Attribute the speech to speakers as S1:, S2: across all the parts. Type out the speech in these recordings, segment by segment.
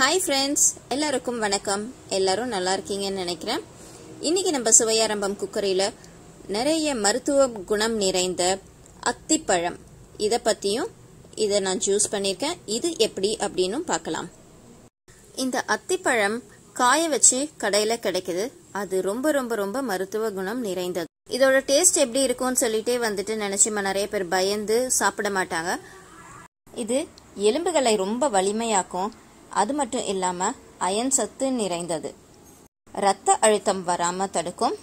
S1: Hi friends எல்லாருக்கும் வணக்கம். எல்லாரும் நல்லா இருக்கீங்கன்னு நினைக்கிறேன். இன்னைக்கு நம்ம சுவையாரம்பம் குக்கரியில் நிறைய மருத்துவ குணம் நிறைந்த அத்திப்பழம். இதை பற்றியும் இதை நான் ஜூஸ் பண்ணியிருக்கேன். இது எப்படி அப்படின்னு பார்க்கலாம். இந்த அத்திப்பழம் காய வச்சு கடையில் கிடைக்குது. அது ரொம்ப ரொம்ப ரொம்ப மருத்துவ குணம் நிறைந்தது. இதோட டேஸ்ட் எப்படி இருக்கும்னு சொல்லிட்டே வந்துட்டு நினைச்சுமா நிறைய பேர் பயந்து சாப்பிட மாட்டாங்க. இது எலும்புகளை ரொம்ப வலிமையாக்கும். அது மட்டும் இல்லாம அயன் சத்து நிறைந்தது. ரத்த அழுத்தம் வராம தடுக்கும்.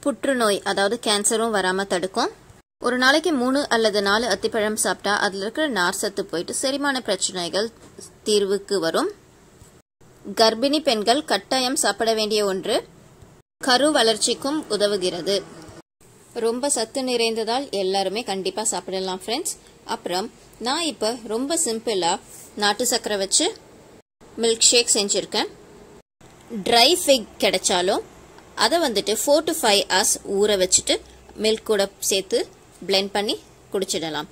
S1: புற்றுநோய் அதாவது கேன்சரும் வராம தடுக்கும். ஒரு நாளைக்கு மூணு அல்லது நாலு அத்திப்பழம் சாப்பிட்டா அதுல இருக்கிற நார் சத்து போயிட்டு செரிமான பிரச்சனைகள் தீர்வுக்கு வரும். கர்ப்பிணி பெண்கள் கட்டாயம் சாப்பிட வேண்டிய ஒன்று கரு வளர்ச்சிக்கும் உதவுகிறது. ரொம்ப சத்து நிறைந்ததால் எல்லாருமே கண்டிப்பா சாப்பிடலாம் ஃப்ரெண்ட்ஸ் அப்புறம் நான் இப்போ ரொம்ப சிம்பிளா நாட்டு சக்கரை வச்சு மில்க் ஷேக் செஞ்சுருக்கேன். ட்ரை ஃபிக் கிடைச்சாலும் அதை வந்துட்டு ஃபோர் டு ஃபைவ் ஹவர்ஸ் ஊற வச்சுட்டு மில்க் கூட சேர்த்து பிளெண்ட் பண்ணி குடிச்சிடலாம்.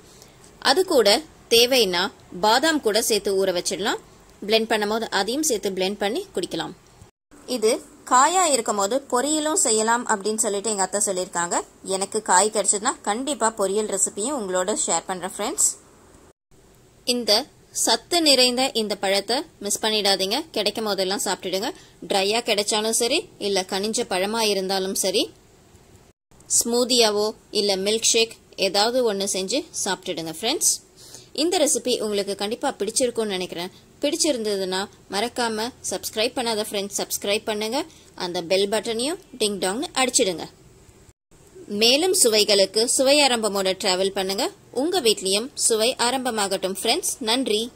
S1: அது கூட தேவைன்னா பாதாம் கூட சேர்த்து ஊற வச்சிடலாம். பிளெண்ட் பண்ணும்போது அதையும் சேர்த்து பிளெண்ட் பண்ணி குடிக்கலாம். இது காயா இருக்கும் போது பொரியலும் செய்யலாம் அப்படின்னு சொல்லிட்டு எங்கள் அத்தை சொல்லியிருக்காங்க. எனக்கு காய் கிடைச்சதுன்னா கண்டிப்பாக பொரியல் ரெசிபியும் உங்களோட ஷேர் பண்ணுறேன் ஃப்ரெண்ட்ஸ் இந்த சத்து நிறைந்த இந்த பழத்தை மிஸ் பண்ணிடாதீங்க. கிடைக்கும் போதெல்லாம் சாப்பிட்டுடுங்க. ட்ரையா கிடைச்சாலும் சரி இல்ல கனிஞ்ச பழமா இருந்தாலும் சரி ஸ்மூதியாவோ இல்ல மில்க் ஷேக் ஏதாவது ஒன்று செஞ்சு சாப்பிட்டுடுங்க ஃப்ரெண்ட்ஸ் இந்த ரெசிபி உங்களுக்கு கண்டிப்பாக பிடிச்சிருக்கும்னு நினைக்கிறேன். பிடிச்சிருந்ததுன்னா மறக்காம சப்ஸ்கிரைப் பண்ணாத ஃப்ரெண்ட்ஸ் சப்ஸ்கிரைப் பண்ணுங்க. அந்த பெல் பட்டனையும் டிங் டாங்னு அடிச்சிடுங்க. மேலும் சுவைகளுக்கு சுவை ஆரம்பமோட டிராவல் பண்ணுங்க. உங்க வீட்லயும் சுவை ஆரம்பமாகட்டும் ஃப்ரெண்ட்ஸ் நன்றி.